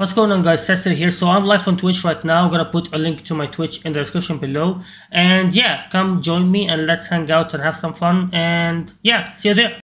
What's going on guys, Sester here. So I'm live on Twitch right now. I'm gonna put a link to my Twitch in the description below. And yeah, come join me and let's hang out and have some fun. And yeah, see you there.